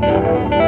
Música